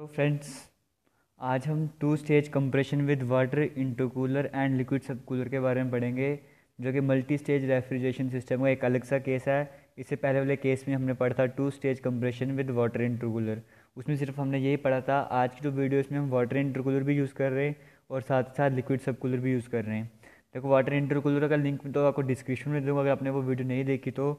तो फ्रेंड्स आज हम two stage compression with water intercooler and liquid subcooler के बारे में पढ़ेंगे, जो कि मल्टी स्टेज रेफ्रिजरेशन सिस्टम का एक अलग सा केस है। इससे पहले वाले केस में हमने पढ़ा था two stage compression with water intercooler उसमें सिर्फ़ हमने यही पढ़ा था, आज की जो वीडियो इसमें हम वाटर इंटर कूलर भी यूज़ कर रहे हैं और साथ साथ लिक्विड सब कूलर भी यूज़ कर रहे हैं। देखो वाटर इंटर कूलर का लिंक तो आपको डिस्क्रिप्शन में दूँगा, अगर आपने वो वीडियो नहीं देखी तो।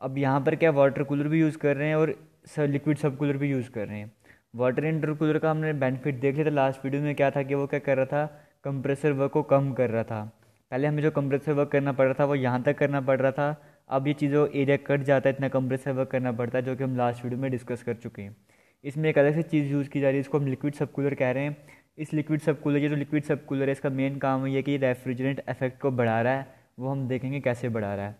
अब यहाँ पर क्या वाटर कूलर भी यूज़ कर रहे हैं और लिक्विड सब कूलर भी यूज़ कर रहे हैं। वाटर इंटर कूलर का हमने बेनिफिट देख लिया था। लास्ट वीडियो में क्या था कि वो क्या कर रहा था? कंप्रेसर वर्क को कम कर रहा था। पहले हमें जो कंप्रेसर वर्क करना पड़ रहा था, वो यहाँ तक करना पड़ रहा था। अब ये चीज़ों एरिया कट जाता है, इतना कंप्रेसर वर्क करना पड़ता है, जो कि हम लास्ट वीडियो में डिस्कस कर चुके हैं। इसमें एक अलग से चीज़ यूज़ की जा रही है इसको हम लिक्विड सब कूलर कह रहे हैं। इस लिक्विड सब कूलर ये जो लिक्विड सब कूलर है, इसका मेन काम ये कि रेफ्रिजरेंट इफ़ेक्ट को बढ़ा रहा है। वो हम देखेंगे कैसे बढ़ा रहा है।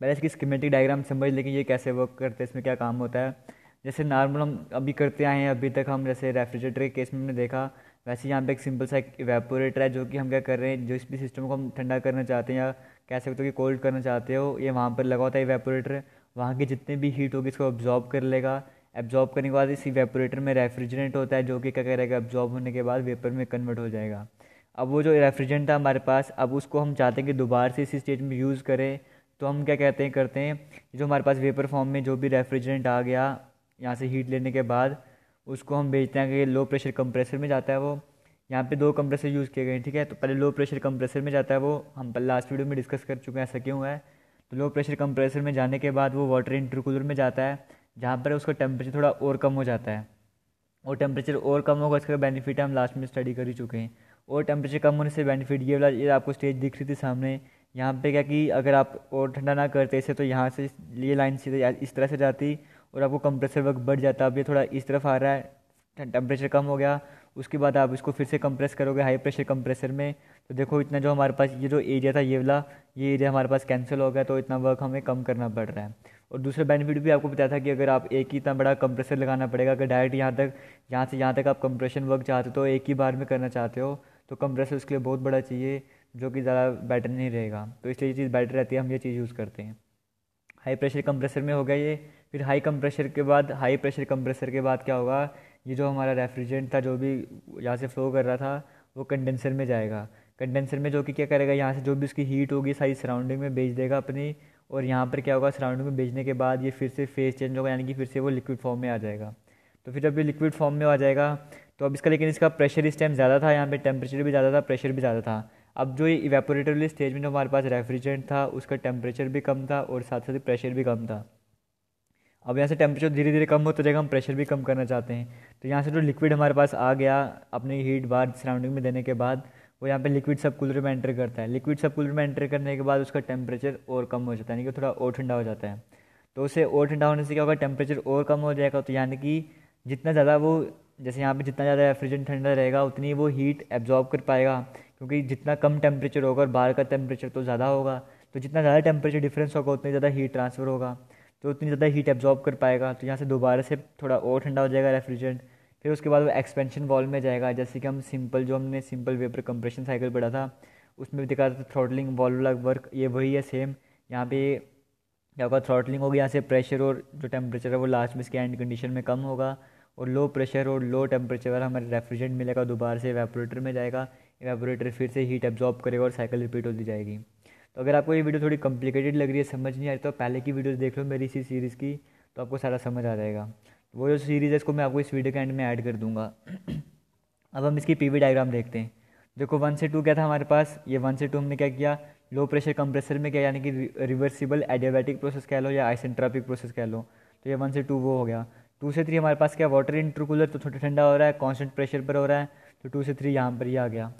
पहले इसकी स्कीमेटिक डायग्राम समझ लेकिन ये कैसे वर्क करते हैं, इसमें क्या काम होता है। जैसे नॉर्मल हम अभी करते आए हैं, अभी तक हम जैसे रेफ्रिजरेटर के केस में हमने देखा, वैसे यहाँ पे एक सिंपल सा एक इवेपोरेटर है जो कि हम क्या कर रहे हैं, जो इस भी सिस्टम को हम ठंडा करना चाहते हैं या कह सकते हो कि कोल्ड करना चाहते हो, ये वहाँ पर लगा होता है इवेपोरेटर वहाँ की जितने भी हीट होगी इसको ऑब्जॉर्ब कर लेगा। एब्जॉर्ब करने के बाद इस इवेपोरेटर में रेफ्रिजरेंट होता है, जो कि क्या करेगा एब्जॉर्ब होने के बाद वेपर में कन्वर्ट हो जाएगा। अब वो जो रेफ्रिजरेंट था हमारे पास, अब उसको हम चाहते हैं कि दोबारा से इसी स्टेज में यूज़ करें। तो हम क्या कहते हैं, करते हैं, जो हमारे पास वेपर फॉर्म में जो भी रेफ्रिजरेंट आ गया यहाँ से हीट लेने के बाद उसको हम भेजते हैं कि लो प्रेशर कंप्रेसर में जाता है वो। यहाँ पे दो कंप्रेसर यूज़ किए गए हैं, ठीक है? तो पहले लो प्रेशर कंप्रेसर में जाता है वो। हम पहले लास्ट वीडियो में डिस्कस कर चुके हैं, ऐसा क्यों है? तो लो प्रेशर कंप्रेसर में जाने के बाद वो वाटर इंटरकूलर में जाता है, जहाँ पर उसका टेम्परेचर थोड़ा और कम हो जाता है। और टेम्परेचर और कम होगा, इसका बेनिफिट हम लास्ट में स्टडी कर ही चुके हैं। और टेम्परेचर कम होने से बेनिफिट ये वाला, ये आपको स्टेज दिख रही थी सामने। यहाँ पे क्या कि अगर आप और ठंडा ना करते इसे तो यहाँ से ये लाइन सीधे इस तरह से जाती। और आपको कंप्रेसर वर्क बढ़ जाता है, अब ये थोड़ा इस तरफ़ आ रहा है टेम्परेचर कम हो गया, उसके बाद आप इसको फिर से कंप्रेस करोगे हाई प्रेशर कंप्रेसर में। तो देखो, इतना जो हमारे पास, ये जो एरिया था, ये वाला, ये एरिया हमारे पास कैंसिल हो गया तो इतना वर्क हमें कम करना पड़ रहा है। और दूसरा बेनिफिट भी आपको बताया था कि अगर आप एक ही इतना बड़ा कंप्रेसर लगाना पड़ेगा, अगर डायरेक्ट यहाँ तक, यहाँ से यहाँ तक आप कंप्रेशन वर्क चाहते हो तो एक ही बार में करना चाहते हो तो कंप्रेसर उसके लिए बहुत बड़ा चाहिए, जो कि ज़्यादा बेटर नहीं रहेगा। तो इसलिए ये चीज़ बेटर रहती है, हम ये चीज़ यूज़ करते हैं। हाई प्रेशर कंप्रेसर में हो गया ये फिर हाई कंप्रेशर के बाद हाई प्रेशर कंप्रेसर के बाद क्या होगा? ये जो हमारा रेफ्रिजरेंट था, जो भी यहाँ से फ्लो कर रहा था, वो कंडेंसर में जाएगा। कंडेंसर में जो कि क्या करेगा? यहाँ से जो भी उसकी हीट होगी, सारी सराउंडिंग में भेज देगा अपनी। और यहाँ पर क्या होगा? सराउंडिंग में भेजने के बाद ये फिर से फेस चेंज होगा, यानी कि फिर से वो लिक्विड फॉर्म में आ जाएगा। तो फिर जब ये लिक्विड फॉर्म में आ जाएगा तो अब इसका, लेकिन इसका प्रेशर इस टाइम ज़्यादा था, यहाँ पे टेम्परेचर भी ज़्यादा था प्रेशर भी ज़्यादा था। अब जो ये इवेपोरेटर वाली स्टेज में जो हमारे पास रेफ्रिजरेंट था, उसका टेम्परेचर भी कम था और साथ साथ प्रेशर भी कम था। अब यहाँ से टेम्परेचर धीरे धीरे कम होता जाएगा, हम प्रेशर भी कम करना चाहते हैं। तो यहाँ से जो लिक्विड हमारे पास आ गया, अपनी हीट बार सराउंडिंग में देने के बाद, वो यहाँ पे लिक्विड सब कूलर में एंटर करता है। लिक्विड सब कूलर में एंटर करने के बाद उसका टेम्परेचर और कम हो जाता है, यानी कि थोड़ा और ठंडा हो जाता है। तो उसे और ठंडा होने से क्या होगा? टेम्परेचर और कम हो जाएगा तो यानी कि जितना ज़्यादा वो, जैसे यहाँ पे जितना ज़्यादा रेफ्रिजरेंट ठंडा रहेगा, उतनी वो हीट एब्जॉर्ब कर पाएगा, क्योंकि जितना कम टेम्परेचर होगा और बाहर का टेम्परेचर तो ज़्यादा होगा तो जितना ज़्यादा टेम्परेचर डिफरेंस होगा, उतनी ज़्यादा हीट ट्रांसफ़र होगा। तो उतनी ज़्यादा हीट एब्जॉर्ब कर पाएगा तो यहाँ से दोबारा से थोड़ा और ठंडा हो जाएगा रेफ्रिजरेंट फिर उसके बाद वो एक्सपेंशन वॉल में जाएगा, जैसे कि हम सिंपल जो हमने सिंपल वेपर कंप्रेशन साइकिल पढ़ा था, उसमें भी दिखा था थ्रॉटलिंग वॉल वाला वर्क ये वही है सेम यहाँ पे क्या होगा थ्रॉटलिंग होगी यहाँ से प्रेशर और जो टेम्परेचर है वो लास्ट में इसके एंड कंडीशन में कम होगा, और लो प्रेशर और लो टेम्परेचर वाला हमारे रेफ्रिजरेंट मिलेगा, दोबारा से एवेपोरेटर में जाएगा एवेपोरेटर फिर से हीट एब्जॉर्ब करेगा और साइकिल रिपीट होती जाएगी। तो अगर आपको ये वीडियो थोड़ी कॉम्प्लिकेटेड लग रही है, समझ नहीं आ रही तो पहले की वीडियोस देख लो मेरी इसी सीरीज़ की तो आपको सारा समझ आ जाएगा। वो जो सीरीज़ है, इसको मैं आपको इस वीडियो के एंड में ऐड कर दूँगा। अब हम इसकी पीवी डायग्राम देखते हैं। देखो वन से टू क्या था हमारे पास? ये वन से टू हमने क्या किया? लो प्रेशर कंप्रेसर में क्या, यानी कि रिवर्सिबल एडियाबैटिक प्रोसेस कह लो या आइसेंट्रापिक प्रोसेस कह लो। तो ये वन से टू वो हो गया। टू से थ्री हमारे पास क्या? वाटर इंटरकूलर तो थोड़ा ठंडा हो रहा है कांस्टेंट प्रेशर पर हो रहा है तो टू से थ्री यहाँ पर ही आ गया।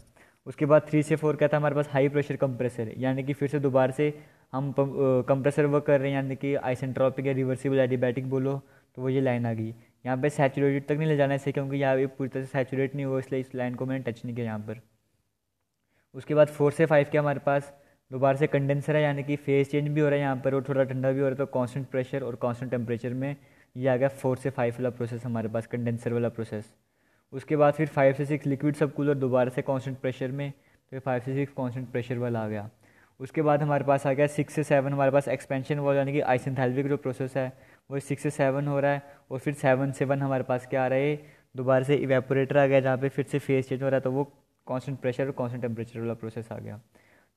उसके बाद थ्री से फोर क्या था हमारे पास हाई प्रेशर कंप्रेसर यानी कि फिर से दोबारा से हम कंप्रेसर वर्क कर रहे हैं। यानी कि आइसेंट्रॉपिक या रिवर्सिबल एडिबैटिक बोलो तो वो ये लाइन आ गई। यहाँ पे सैचुरेटेड तक नहीं ले जाना इससे क्योंकि यहाँ पे पूरी तरह से सैचुरेट नहीं हुआ, इसलिए इस लाइन को मैंने टच नहीं किया यहाँ पर। उसके बाद फोर से फाइव क्या हमारे पास दोबारा से कंडेंसर है, यानी कि फेस चेंज भी हो रहा है यहाँ पर, और थोड़ा ठंडा भी हो रहा है तो कॉन्स्टेंट प्रेशर और कॉन्स्टेंट टेम्परेचर में ये आ गया फोर से फाइव वाला प्रोसेस हमारे पास कंडेंसर वाला प्रोसेस उसके बाद फिर फाइव से सिक्स लिक्विड सब कूलर दोबारा से कॉन्स्टेंट प्रेशर में, फिर फाइव से सिक्स कॉन्स्टेंट प्रेशर वाला आ गया। उसके बाद हमारे पास आ गया सिक्स से सेवन हमारे पास एक्सपेंशन वाला यानी कि आइसेंथैल्विक जो प्रोसेस है, वो सिक्स से सेवन हो रहा है और फिर सेवन से वन हमारे पास क्या आ रहा है, दोबारा से इवेपोरेटर आ गया जहाँ पे फिर से फेस चेंज हो रहा है तो वो कांस्टेंट प्रेशर और कांस्टेंट टेम्परेचर वाला प्रोसेस आ गया।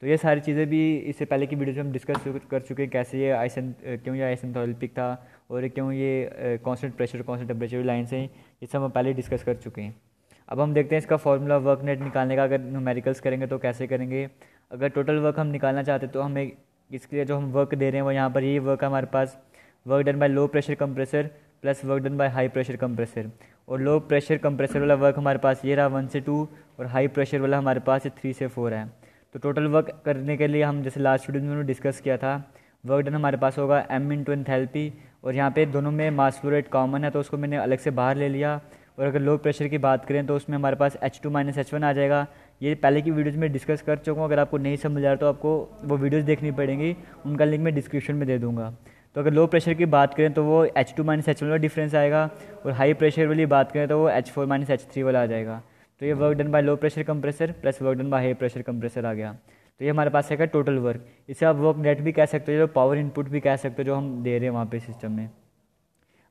तो ये सारी चीज़ें भी इससे पहले की वीडियो में हम डिस्कस कर चुके हैं, कैसे ये आइसन क्यों ये आइसेंथोलिपिक था और क्यों ये constant pressure constant temperature line से ये सब हम पहले डिस्कस कर चुके हैं। अब हम देखते हैं इसका फॉर्मूला वर्क नेट निकालने का, अगर न्यूमेरिकल्स करेंगे तो कैसे करेंगे? अगर टोटल वर्क हम निकालना चाहते तो हमें इसके लिए जो हम वर्क दे रहे हैं वो यहाँ पर ये वर्क हमारे पास। Work done by low pressure compressor plus work done by high pressure compressor और लो प्रेशर कंप्रेसर वाला वर्क हमारे पास ये रहा वन से टू और हाई प्रेशर वाला हमारे पास थ्री से फोर है। तो टोटल वर्क करने के लिए हम जैसे लास्ट वीडियो में डिस्कस किया था वर्क डन हमारे पास होगा एम इन टू एंथैल्पी और यहाँ पे दोनों में मास फ्लो रेट कॉमन है तो उसको मैंने अलग से बाहर ले लिया। और अगर लो प्रेशर की बात करें तो उसमें हमारे पास H two minus H one आ जाएगा। ये पहले की वीडियोज़ में डिस्कस कर चुका हूँ, अगर आपको नहीं समझ आ रहा तो आपको वो वीडियोज़ देखनी पड़ेंगी, उनका लिंक मैं डिस्क्रिप्शन में दे दूँगा। तो अगर लो प्रेशर की बात करें तो वो H two minus H one वाला डिफरेंस आएगा, और हाई प्रेशर वाली बात करें तो वो H four minus H three वाला आ जाएगा। तो ये work done by low pressure compressor plus work done by high pressure compressor आ गया। तो ये हमारे पास है टोटल वर्क इसे आप वर्क नेट भी कह सकते हो, जो पावर इनपुट भी कह सकते हो, जो हम दे रहे हैं वहाँ पे सिस्टम में।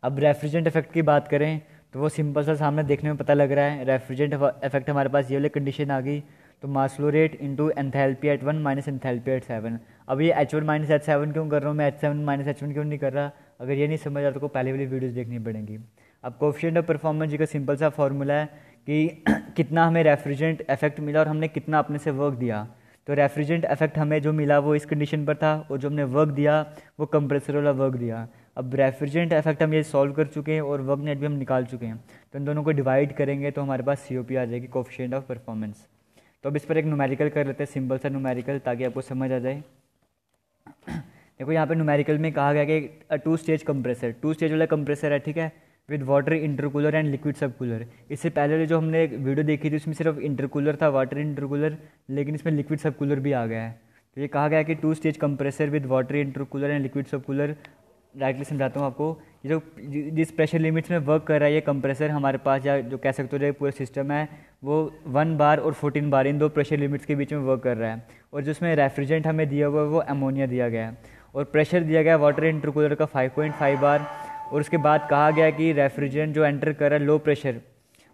अब रेफ्रिजरेंट इफ़ेक्ट की बात करें तो वो सिंपल सा सामने देखने में पता लग रहा है। रेफ्रिजरेंट इफ़ेक्ट हमारे पास ये वाली कंडीशन आ गई। तो mass flow rate into enthalpy at one minus enthalpy at seven अब ये H one minus H seven क्यों कर रहा हूँ? मैं H seven minus H one क्यों नहीं कर रहा? अगर ये नहीं समझ आता तो पहले वाली वीडियोज़ देखनी पड़ेंगी। अब कोफिशियंट ऑफ़ परफॉर्मेंस जी का सिंपल सा फॉर्मूला है कि कितना हमें रेफ्रिजरेंट इफ़ेक्ट मिला और हमने कितना अपने से वर्क दिया। तो रेफ्रिजरेंट इफ़ेक्ट हमें जो मिला वो इस कंडीशन पर था, और जो हमने वर्क दिया, वो कंप्रेसर वाला वर्क दिया। अब रेफ्रिजरेंट इफ़ेक्ट हम ये सॉल्व कर चुके हैं, और वर्क नेट भी हम निकाल चुके हैं। तो इन दोनों को डिवाइड करेंगे तो हमारे पास सीओपी आ जाएगी कोफिशियंट ऑफ़ परफॉर्मेंस तो अब इस पर एक न्यूमेरिकल कर लेते हैं सिंपल सा न्यूमेरिकल ताकि आपको समझ आ जाए। देखो, यहाँ पे न्यूमेरिकल में कहा गया कि two stage compressor two stage वाला कंप्रेसर है, ठीक है? With water intercooler and liquid subcooler इससे पहले जो हमने एक वीडियो देखी थी, उसमें सिर्फ़ इंटरकूलर था वाटर इंटरकूलर लेकिन इसमें लिक्विड सबकूलर भी आ गया है। तो ये कहा गया कि two stage compressor with water intercooler and liquid subcooler directly समझाता हूँ आपको। ये जो, जिस प्रेशर लिमिट्स में वर्क कर रहा है ये कंप्रेसर हमारे पास या जो कह सकते हो, जो पूरा सिस्टम है, वो वन बार और फोर्टीन बार इन दो प्रेशर लिमिट्स के बीच में वर्क कर रहा है। और जिसमें रेफ्रिजरेंट हमें दिया हुआ है, वो अमोनिया दिया गया है। और प्रेशर दिया गया वाटर इंटरकूलर का 5.5 बार और उसके बाद कहा गया कि रेफ्रिजरेंट जो एंटर कर रहा है लो प्रेशर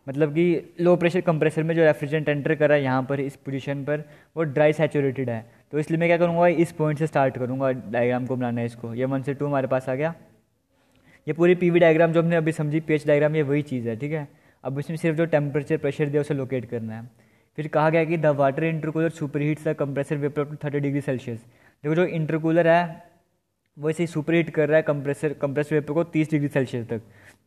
मतलब कि लो प्रेशर कंप्रेसर में जो रेफ्रिजरेंट एंटर कर रहा है यहाँ पर, इस पोजीशन पर, वो ड्राई सेचूरेटेड है। तो इसलिए मैं क्या करूँगा, इस पॉइंट से स्टार्ट करूँगा डायग्राम को बनाना है इसको। ये वन से टू हमारे पास आ गया। ये पूरी पीवी डायग्राम जो हमने अभी समझी पेज डायग्राम ये वही चीज़ है, ठीक है? अब इसमें सिर्फ़ जो टेम्परेचर प्रेशर दिया, उसे लोकेट करना है। फिर कहा गया कि the water intercooler superheats the compressor vapour to thirty degree Celsius देखो जो इंटरकूलर है वो ही सुपर हीट कर रहा है कंप्रेसर कंप्रेसर वेपर को तीस डिग्री सेल्सियस तक।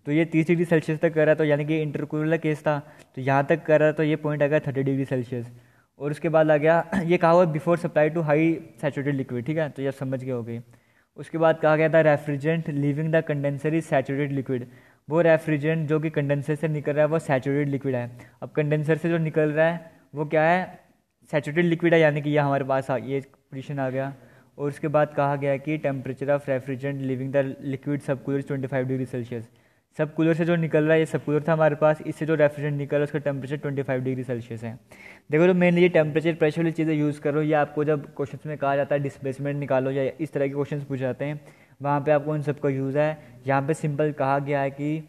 तो ये तीस डिग्री सेल्सियस तक कर रहा है तो यानी कि इंटरकूलर केस था। तो यहाँ तक कर रहा है तो ये पॉइंट आ गया थर्टी डिग्री सेल्सियस और उसके बाद आ गया, ये कहा हुआ before supply to high saturated liquid ठीक है? तो ये समझ गए हो गई उसके बाद कहा गया था refrigerant leaving the condenser is saturated liquid वो रेफ्रिजरेंट जो कि कंडेंसर से निकल रहा है, वो सैचुरेटेड लिक्विड है। अब कंडेंसर से जो निकल रहा है, वो क्या है? सैचुरेटेड लिक्विड है, यानी कि ये हमारे पास ये पोजिशन आ गया। और उसके बाद कहा गया कि temperature of refrigerant leaving the liquid sub cooler twenty five degree Celsius sub cooler से जो निकल रहा है, ये सब कूलर था हमारे पास, इससे जो रेफ्रिजरेंट निकल रहा है, उसका temperature twenty five degree Celsius है। देखो तो मेनली ये टेम्परेचर प्रेशर वाली चीज़ें यूज़ करो, या आपको जब क्वेश्चन में कहा जाता है डिस्प्लेसमेंट निकालो या इस तरह के क्वेश्चन पूछ जाते हैं, वहाँ पर आपको इन सबका यूज़ है। यहाँ पर सिंपल कहा गया है कि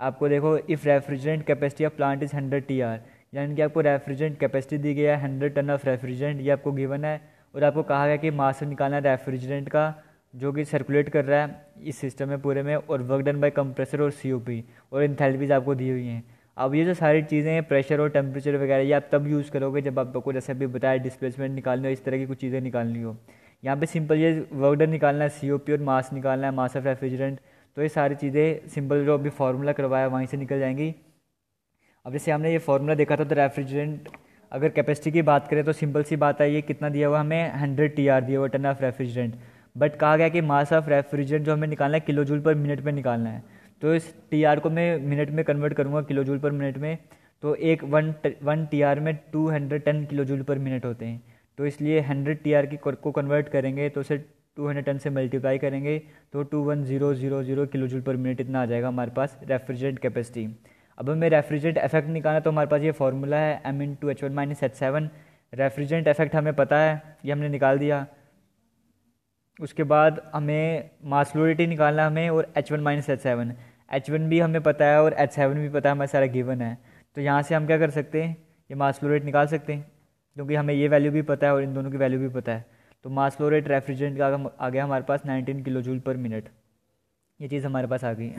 आपको देखो if refrigerant capacity of plant is hundred T R यानी कि आपको रेफ्रिजरेंट कैपेसिटी दी गई है हंड्रेड टन ऑफ़ रेफ्रिजरेंट ये आपको गिवन है। और आपको कहा गया कि मास निकालना रेफ्रिजरेंट का, जो कि सर्कुलेट कर रहा है इस सिस्टम में, पूरे में, और वर्क डन बाय कंप्रेसर और सीओपी और इंथैल्पीज आपको दी हुई हैं। अब ये जो सारी चीज़ें हैं प्रेशर और टेम्परेचर वगैरह, ये आप तब यूज़ करोगे जब आपको जैसे अभी बताया डिस्प्लेसमेंट निकालनी हो, इस तरह की कुछ चीज़ें निकालनी हो। यहाँ पे सिंपल ये वर्क डन निकालना है सीओपी और मास निकालना है मास ऑफ़ रेफ्रिजरेंट तो ये सारी चीज़ें सिंपल जो अभी फार्मूला करवाया, वहीं से निकल जाएँगी। अब जैसे हमने ये फार्मूला देखा था तो रेफ्रिजरेंट अगर कैपेसिटी की बात करें तो सिंपल सी बात है, ये कितना दिया हुआ हमें हंड्रेड टी आर दिया हुआ टन ऑफ़ रेफ्रिजरेंट बट कहा गया कि मास ऑफ़ रेफ्रिजरेंट जो हमें निकालना है किलो जूल पर मिनट में निकालना है. तो इस टी आर को मैं मिनट में कन्वर्ट करूँगा किलो जूल पर मिनट में. तो एक वन वन टी आर में two hundred ton kilojoule per minute होते हैं. तो इसलिए हंड्रेड टी आर की को कन्वर्ट करेंगे तो उसे टू हंड्रेड टन से मल्टीप्लाई करेंगे तो two one zero zero zero kilojoule per minute इतना आ जाएगा हमारे पास रेफ्रिजरेंट कैपेसिटी अब हमें रेफ्रिजरेंट इफ़ेक्ट निकालना तो हमारे पास ये फॉर्मूला है M into H one minus H seven refrigerant effect हमें पता है, ये हमने निकाल दिया। उसके बाद हमें मास फ्लोरिटी निकालना हमें, और H one minus H seven H one भी हमें पता है, और एच सेवन भी पता है, हमारा सारा गिवन है। तो यहाँ से हम क्या कर सकते हैं? ये मास फ्लो रेट निकाल सकते हैं, क्योंकि हमें ये वैल्यू भी पता है, और इन दोनों की वैल्यू भी पता है। तो मास फ्लो रेट रेफ्रिजरेंट का आ गया हमारे पास 19 किलो जूल पर मिनट ये चीज़ हमारे पास आ गई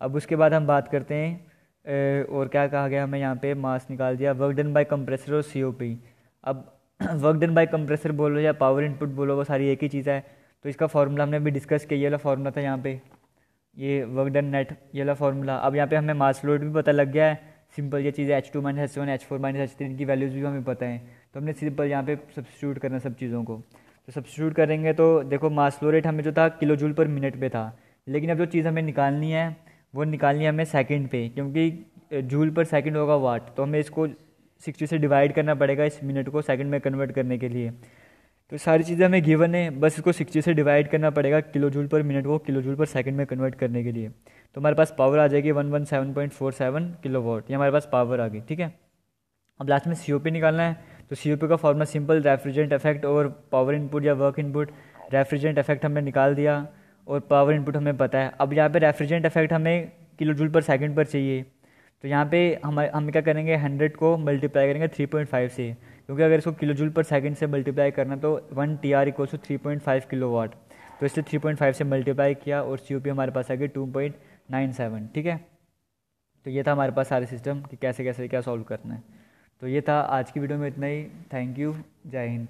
अब उसके बाद हम बात करते हैं और क्या कहा गया, हमें यहाँ पे मास निकाल दिया। वर्क डन बाय कंप्रेसर और सीओपी अब वर्क डन बाय कंप्रेसर बोलो या पावर इनपुट बोलो, वो सारी एक ही चीज़ है। तो इसका फार्मूला हमने अभी डिस्कस किया, ये वाला फार्मूला था यहाँ पे। ये वर्क डन नेट ये वाला फार्मूला अब यहाँ पे हमें मास फ्लोट भी पता लग गया है। सिंपल ये चीज़ H two minus H one H four minus H three इनकी वैल्यूज़ भी हमें पता है। तो हमने सिंपल यहाँ पे सब्सिट्यूट करना सब चीज़ों को। तो सब्सिट्यूट करेंगे तो देखो मास फ्लो रेट हमें जो था किलो जूल पर मिनट पे था। लेकिन अब जो चीज़ हमें निकालनी है वो निकालनी है हमें सेकंड पे, क्योंकि जूल पर सेकंड होगा वाट तो हमें इसको सिक्सटी से डिवाइड करना पड़ेगा इस मिनट को सेकंड में कन्वर्ट करने के लिए। तो सारी चीज़ें हमें गिवन है, बस इसको सिक्सटी से डिवाइड करना पड़ेगा किलो जूल पर मिनट को किलो जूल पर सेकंड में कन्वर्ट करने के लिए। तो हमारे पास पावर आ जाएगी one one seven point four seven kilowatt ये हमारे पास पावर आ गई, ठीक है? अब लास्ट में सीओपी निकालना है तो सीओपी का फॉर्मूला सिंपल रेफ्रिजरेंट इफ़ेक्ट और पावर इनपुट या वर्क इनपुट रेफ्रिजरेंट इफ़ेक्ट हमने निकाल दिया। और पावर इनपुट हमें पता है। अब यहाँ पे रेफ्रिजरेंट इफ़ेक्ट हमें किलो जूल पर सेकंड पर चाहिए। तो यहाँ पे हम हम क्या करेंगे? हंड्रेड को मल्टीप्लाई करेंगे थ्री पॉइंट फाइव से। क्योंकि अगर इसको किलो जूल पर सेकंड से मल्टीप्लाई करना तो one T R equal to three point five kilowatt तो इसलिए थ्री पॉइंट फाइव से मल्टीप्लाई किया और सी ओ पी हमारे पास आ गई टू पॉइंट नाइन सेवन ठीक है? तो ये था हमारे पास सारे सिस्टम कि कैसे कैसे, क्या सॉल्व करना है। तो ये था आज की वीडियो में इतना ही। थैंक यू जय हिंद।